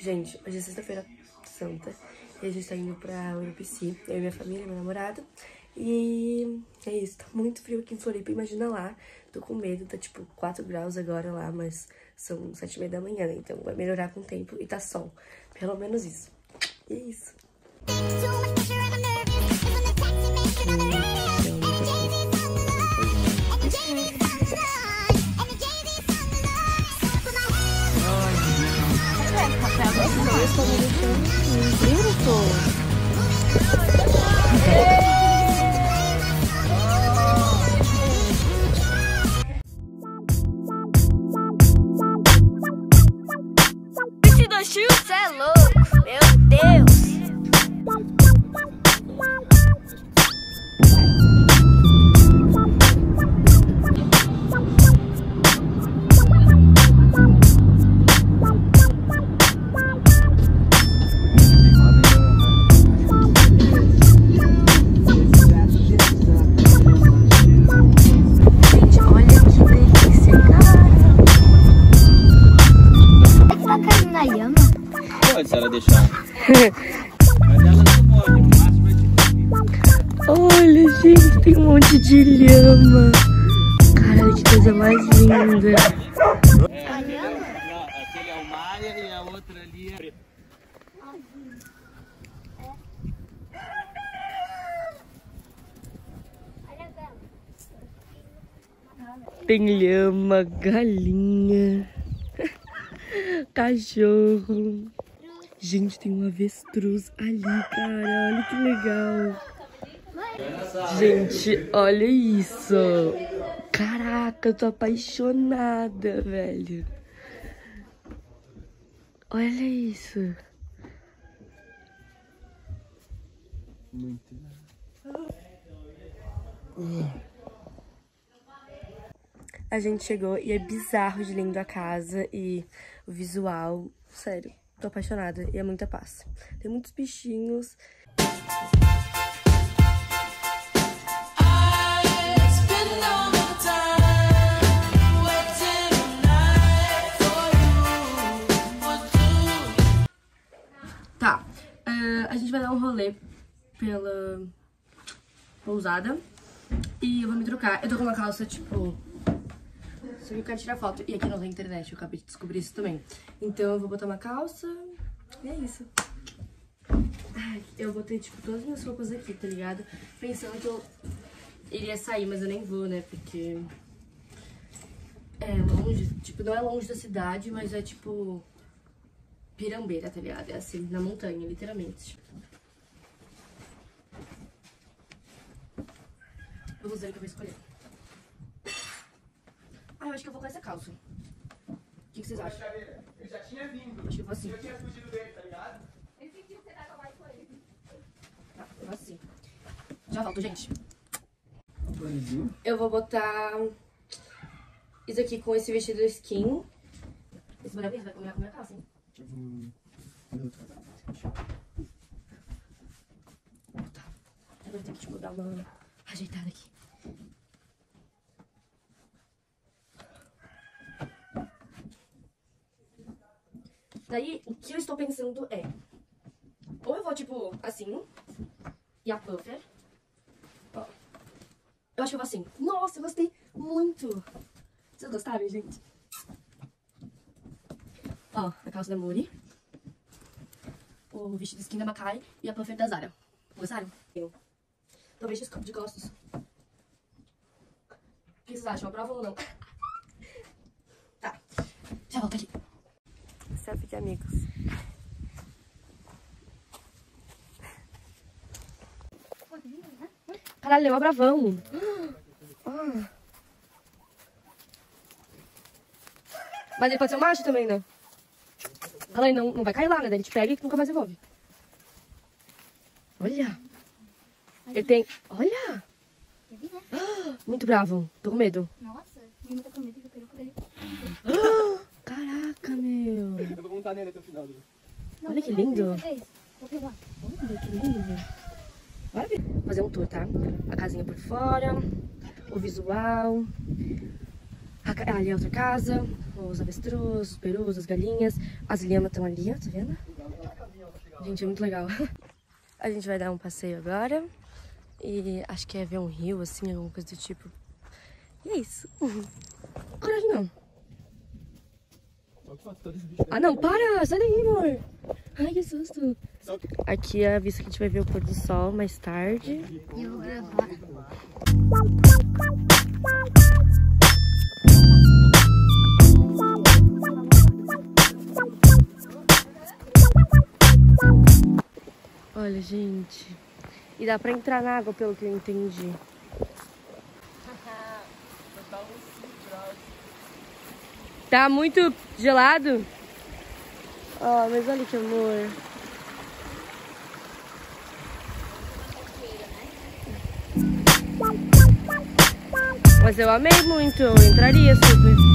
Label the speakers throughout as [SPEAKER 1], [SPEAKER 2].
[SPEAKER 1] Gente, hoje é sexta-feira santa e a gente tá indo pra Urupici, eu e minha família, meu namorado. E é isso, tá muito frio aqui em Floripa, imagina lá. Tô com medo, tá tipo 4 graus agora lá, mas são 7 e meia da manhã, né? Então vai melhorar com o tempo e tá sol. Pelo menos isso. E é isso.
[SPEAKER 2] Do
[SPEAKER 1] Tem lhama, galinha, cachorro. Gente, tem um avestruz ali, cara. Olha que legal. Gente, olha isso. Caraca, eu tô apaixonada, velho. Olha isso.
[SPEAKER 3] Muito.
[SPEAKER 1] A gente chegou e é bizarro de lindo a casa e o visual. Sério, tô apaixonada e é muita paz. Tem muitos bichinhos. Tá, eh, a gente vai dar um rolê pela pousada e eu vou me trocar. Eu tô com uma calça, tipo, só que eu quero tirar foto. E aqui não tem internet, eu acabei de descobrir isso também. Então eu vou botar uma calça e é isso. Ai, eu botei, tipo, todas as minhas roupas aqui, tá ligado? Pensando que eu iria sair, mas eu nem vou, né? Porque é longe, tipo, não é longe da cidade, mas é tipo Pirambeira, tá ligado? É assim, na montanha, literalmente. Vamos ver o que eu vou escolher. Ah, eu acho que eu vou com essa calça. O que, que vocês acham?
[SPEAKER 4] Eu já tinha vindo.
[SPEAKER 1] Acho que eu vou assim.
[SPEAKER 4] Eu tinha fugido dele, tá ligado?
[SPEAKER 1] Tá, eu vou assim. Já volto, gente. Eu vou botar isso aqui com esse vestido skin. Esse boné vai combinar com a minha calça, hein? Tá. Eu vou ter que, tipo, dar uma ajeitada aqui. Daí, o que eu estou pensando é... Ou eu vou, tipo, assim... E a puffer. Ó. Eu acho que eu vou assim. Nossa, eu gostei muito. Vocês gostaram, gente? Ó, a calça da Muri. O vestido skin da Macai e a puffer da Zara. Gostaram? Eu. Talvez de de costas. O que vocês acham? Aprovam ou não? Tá. Já volto aqui. Selfie de amigos. Caralho, é uma bravão. Ah. Mas ele pode ser um macho também, né? Aí, não, não vai cair lá, né? Daí a gente pega e nunca mais devolve. Olha. Ele tem... Olha. Ah, Muito bravo. Tô com medo.
[SPEAKER 2] Nossa, menino tá com medo que eu peruca dele.
[SPEAKER 1] Ah, Caraca, meu.
[SPEAKER 4] Montar nele até o final. né?
[SPEAKER 1] Olha que lindo.
[SPEAKER 2] Isso. Vou pegar.
[SPEAKER 1] Olha que lindo. Bora. Fazer um tour, tá? A casinha por fora, o visual, a ali é outra casa, os avestruz, os perus, as galinhas, as lhamas estão ali, ó, tá vendo? Gente, é muito legal. A gente vai dar um passeio agora e acho que é ver um rio, assim, alguma coisa do tipo. E é isso. Coragem não.
[SPEAKER 4] Só que falta todos os bichos.
[SPEAKER 1] Ah, não, para! Sai daí, amor! Ai, que susto! Aqui é a vista que a gente vai ver o pôr do sol mais tarde.
[SPEAKER 2] E eu vou gravar.
[SPEAKER 1] Olha, gente. E dá pra entrar na água, pelo que eu entendi. Tá muito gelado? Ó, mas olha que amor. Mas eu amei muito, eu entraria super.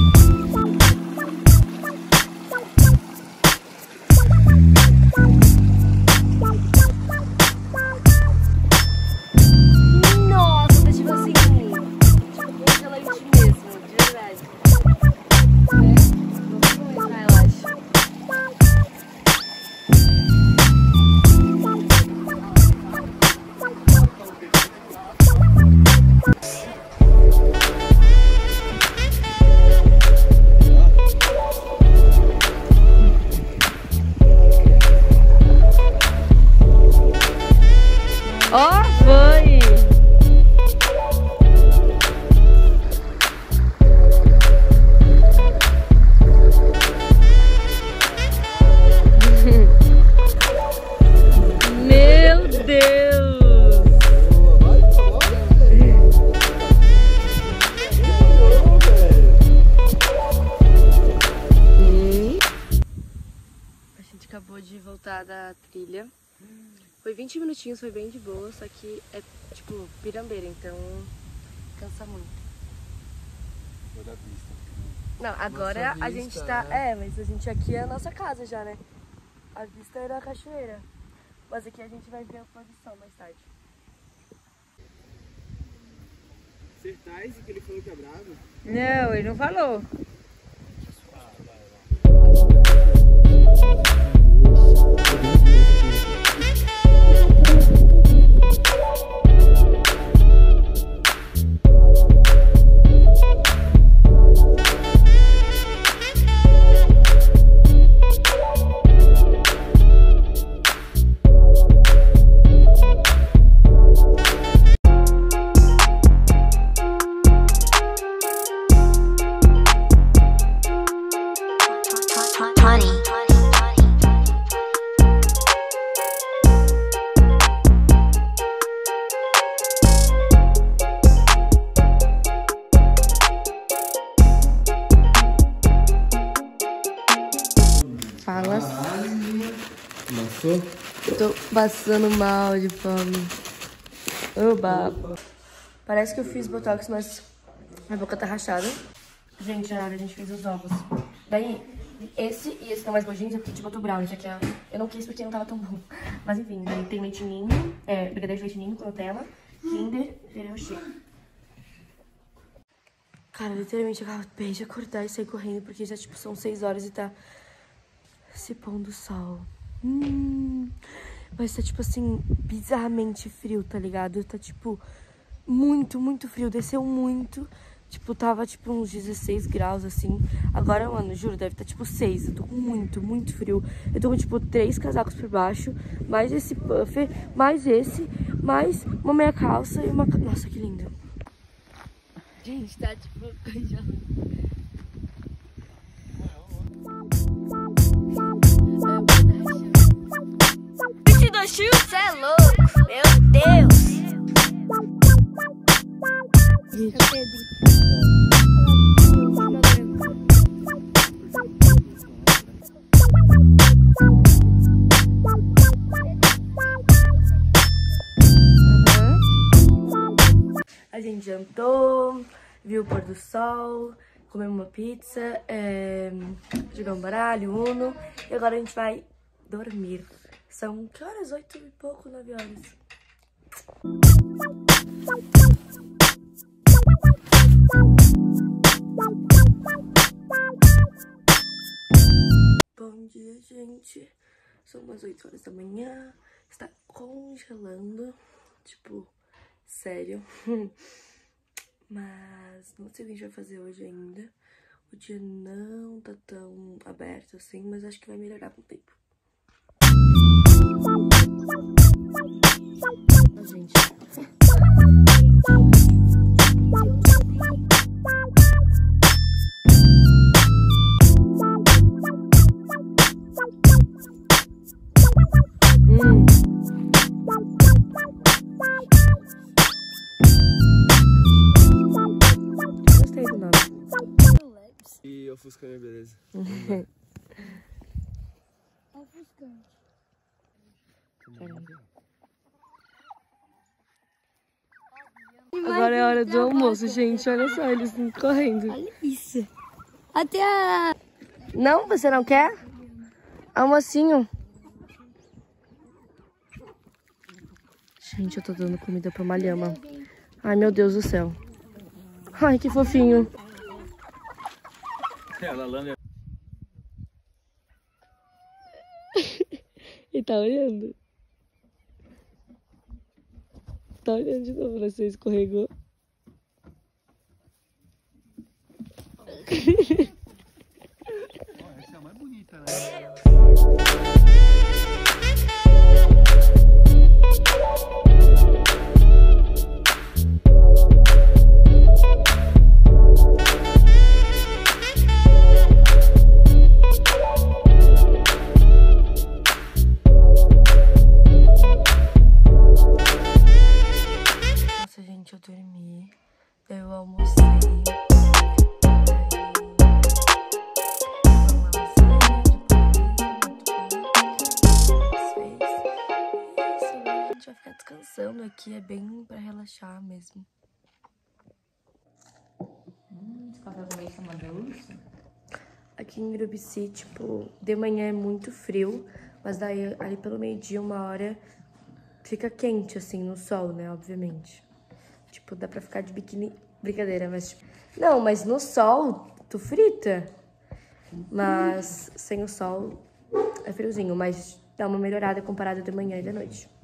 [SPEAKER 1] Voltar da trilha. Foi 20 minutinhos, foi bem de boa, só que é tipo pirambeira, então cansa muito. Não, agora
[SPEAKER 4] Nossa
[SPEAKER 1] a gente
[SPEAKER 4] vista,
[SPEAKER 1] tá.
[SPEAKER 4] né?
[SPEAKER 1] É, mas a gente aqui é a nossa casa já, né? A vista é da cachoeira. Mas aqui a gente vai ver a sol mais tarde.
[SPEAKER 4] Sertais que ele falou que é bravo.
[SPEAKER 5] Não, ele não falou.
[SPEAKER 2] Twenty.
[SPEAKER 4] Lançou?
[SPEAKER 1] Tô passando mal de fome. Oba. Parece que eu fiz botox, mas minha boca tá rachada. Gente, na hora a gente fez os ovos. Daí, esse e esse estão mais nojinhos, eu pedi outro brownie, já que é- eu não quis porque não tava tão bom. Mas enfim, daí tem leite ninho, é, brigadeiro de leite ninho Nutella, Kinder, Ferrero Cara, literalmente eu acabei de acordar e sair correndo, porque já, tipo, são 6 horas e tá se pondo o sol. Hum, mas tá, tipo assim, bizarramente frio, tá ligado? Tá, tipo, muito, muito frio. Desceu muito. Tipo, tava, tipo, uns 16 graus, assim. Agora, mano, juro, deve estar, tá, tipo, 6. Eu tô com muito, muito frio. Eu tô com, tipo, três casacos por baixo. Mais esse puffer, mais esse, mais uma meia calça e uma... Nossa, que lindo. Gente, tá, tipo,
[SPEAKER 2] Chiu, cê é louco. Meu Deus.
[SPEAKER 1] A gente jantou, viu o pôr do sol, comemos uma pizza, é, jogamos baralho, uno. E agora a gente vai dormir. São que horas? Oito e pouco, nove horas. Bom dia, gente. São umas 8 horas da manhã. Está congelando. Tipo, sério. Mas não sei o que a gente vai fazer hoje ainda. O dia não tá tão aberto assim, mas acho que vai melhorar com o tempo. Hum. Gostei do nome.
[SPEAKER 4] E ofusca minha beleza.
[SPEAKER 1] Agora é hora do almoço, gente. Olha só, eles estão correndo.
[SPEAKER 5] Olha isso. Até a.
[SPEAKER 1] Não, você não quer? Almocinho. Gente, eu tô dando comida pra uma lhama. Ai, meu Deus do céu. Ai, que fofinho.
[SPEAKER 3] Ela lambe
[SPEAKER 1] Ele tá olhando. Tá olhando de novo pra você, escorregou.
[SPEAKER 3] Essa é a mais bonita, né?
[SPEAKER 1] Aqui em Urubici, tipo, de manhã é muito frio, mas daí ali pelo meio-dia, uma hora, fica quente, assim, no sol, né? Obviamente. Tipo, dá pra ficar de biquíni. Brincadeira, mas. Tipo... Não, mas no sol, tu frita. Mas sem o sol é friozinho, mas dá uma melhorada comparada de manhã e de noite.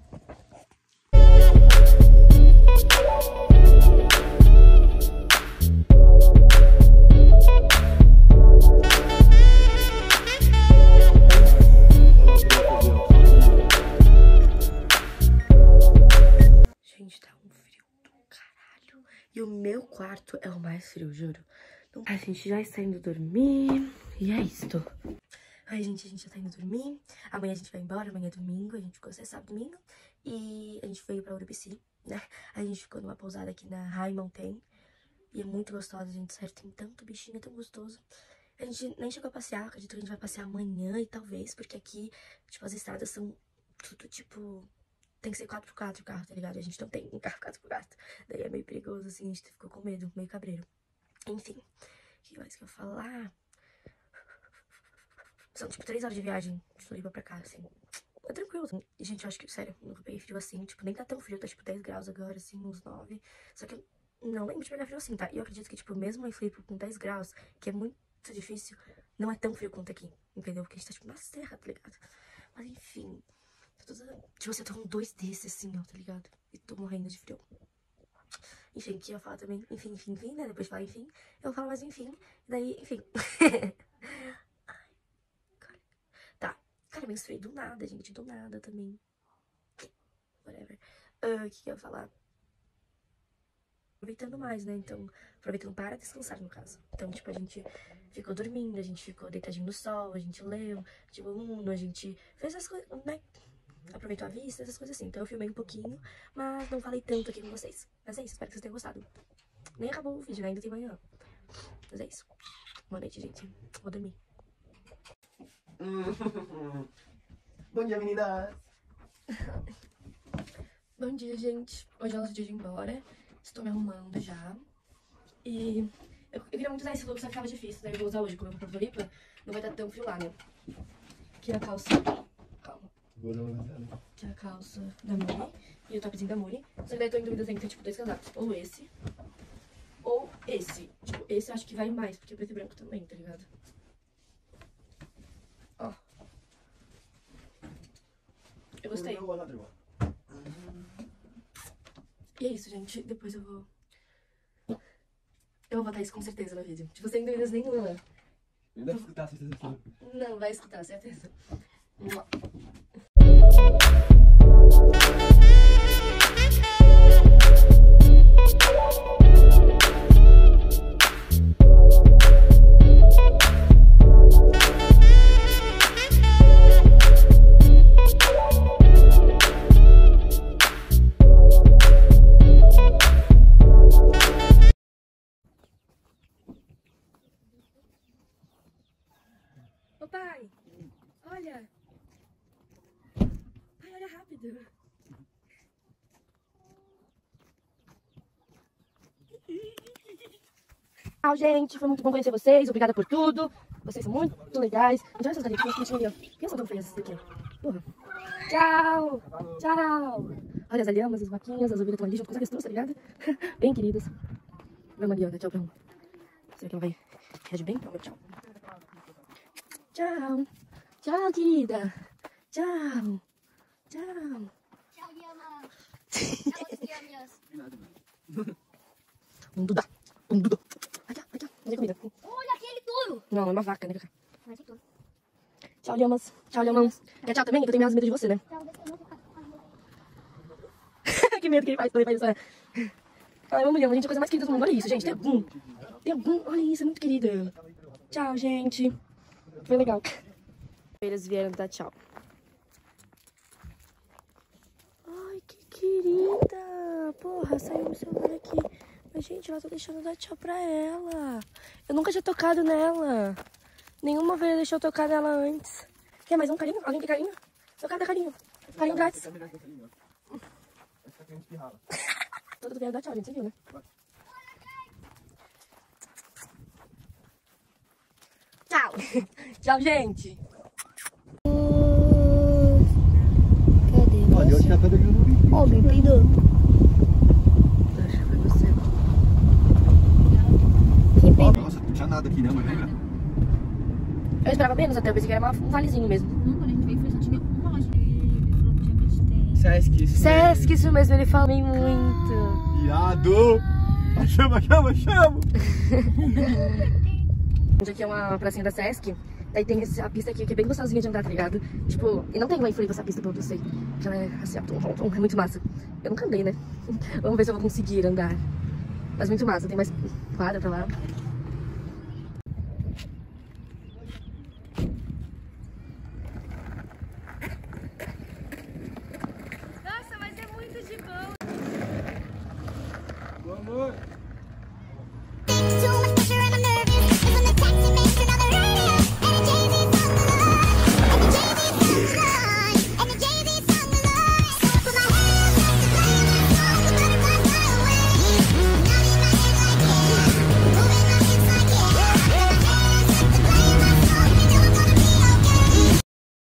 [SPEAKER 1] Quarto é o mais frio, juro. Não- A gente já está indo dormir. E é isto. Ai, gente, a gente já tá indo dormir. Amanhã a gente vai embora, amanhã é domingo. A gente ficou sábado domingo. E a gente veio pra Urubici, né? A gente ficou numa pousada aqui na High Mountain. E é muito gostosa, gente. Sério, tem tanto bichinho, é tão gostoso. A gente nem chegou a passear, acredito que a gente vai passear amanhã e talvez, porque aqui, tipo, as estradas são tudo, tipo, tem que ser 4x4 o carro, tá ligado? A gente não tem um carro 4x4. Daí é meio perigoso, assim, a gente ficou com medo, meio cabreiro. Enfim, o que mais que eu falar? São, tipo, 3 horas de viagem de Floripa pra cá, assim. É tranquilo. assim. E, gente, eu acho que, sério, nunca peguei frio assim. Tipo, nem tá tão frio, tá, tipo, 10 graus agora, assim, uns 9. Só que eu não lembro de pegar frio assim, tá? E eu acredito que, tipo, mesmo em Floripa com 10 graus, que é muito difícil, não é tão frio quanto aqui, entendeu? Porque a gente tá, tipo, na serra, tá ligado? Mas, enfim... Tipo, assim, eu tô com dois desses, assim, ó, tá ligado? E tô morrendo de frio. Enfim, que eu falo também, enfim, enfim, enfim, né? Depois de falar enfim, eu falo mais enfim. E daí, enfim. Ai, cara. Tá. Cara, menstruei do nada, gente, do nada também. Whatever. Ah, O que que eu ia falar? Aproveitando mais, né? Então, aproveitando para descansar, no caso. Então, tipo, a gente ficou dormindo, a gente ficou deitadinho no sol, a gente leu, tipo, Uno, a gente fez as coisas, né? Aproveitou a vista, essas coisas assim. Então eu filmei um pouquinho, mas não falei tanto aqui com vocês. Mas é isso, espero que vocês tenham gostado. Nem acabou o vídeo, né? Ainda tem manhã. Mas é isso. Boa noite, gente. Vou dormir.
[SPEAKER 4] Bom dia, meninas.
[SPEAKER 1] Bom dia, gente. Hoje é nosso dia de ir embora. Estou me arrumando já. E eu, eu queria muito usar esse look, só que tava difícil. Daí eu vou usar hoje, como eu vou pra Floripa. Não vai estar tão frio lá, né? Aqui é a calça. Que é a calça da Muri. E o topzinho da Muri. Só que daí eu tô em dúvida entre, tipo, dois casacos. Ou esse. Ou esse. Tipo, esse eu acho que vai mais, porque é preto e branco também, tá ligado? Ó. gostei. E é isso, gente. Depois eu vou. Eu vou botar isso com certeza no vídeo. Tipo, sem dúvidas nenhuma.
[SPEAKER 4] Ele deve escutar sensação.
[SPEAKER 1] Não, vai escutar, certeza. Mua. Ô Tchau, gente. Foi muito bom conhecer vocês. Obrigada por tudo. Vocês são muito legais. Olha essas galinhas que ali, ó. Quem são tão feias daqui? Porra. Tchau. Tchau. Olha as alhamas, as vaquinhas, as ovelhas estão ali junto com as avestruz, tá ligado? Bem queridas. Vamos ó. Dá tchau pra uma. Será que ela vai reagir bem? Então, tchau. Tchau. Tchau, querida. Tchau. Tchau. Um dudá. Um dudá. Vai Cadê comida?
[SPEAKER 2] Olha aquele touro.
[SPEAKER 1] Não, é uma vaca, né, Cacá?
[SPEAKER 2] Mas é touro.
[SPEAKER 1] Tchau, Lhamas. Tchau, Lhamãos. Quer tchau também? Que eu tenho mais medo de você, né? que medo que ele faz quando ele faz isso, né? Uma mulher, gente, a coisa mais querida do mundo. Olha isso, gente. Tem algum. Tem algum. Olha isso, é muito querida. Tchau, gente. Foi legal. Eles vieram dar tchau. Ai, que querida. Porra, saiu o celular aqui. Mas, gente, ela tá deixando dar tchau pra ela. Eu nunca tinha tocado nela. Nenhuma vez deixou eu tocar nela antes. Quer mais um carinho? Alguém quer carinho? Eu quero dar carinho. Carinho grátis. Todo mundo dar tchau, gente. Você viu, né? Tchau. tchau, gente.
[SPEAKER 5] Cadê
[SPEAKER 4] Olha, hoje já tá dormindo.
[SPEAKER 5] Ó, me peidou.
[SPEAKER 1] Acho que foi você.
[SPEAKER 5] Que peidou.
[SPEAKER 4] Nossa, não tinha nada aqui, né.
[SPEAKER 1] Eu esperava menos até, eu pensei que era um valezinho mesmo.
[SPEAKER 2] Não, quando a gente veio, foi só tinha uma loja. Ele falou que tinha.
[SPEAKER 4] Sesc.
[SPEAKER 1] Sesc, isso mesmo, ele fala bem muito.
[SPEAKER 4] Viado. Chama, chama, chama.
[SPEAKER 1] Onde aqui é uma pracinha da Sesc. Daí tem essa pista aqui que é bem gostosinha de andar, tá ligado? Tipo, e não tem Floripa essa pista, pelo que eu sei. Que ela é assim, ó, é muito massa. Eu nunca andei, né? Vamos ver se eu vou conseguir andar. Mas muito massa, tem mais quadra pra lá.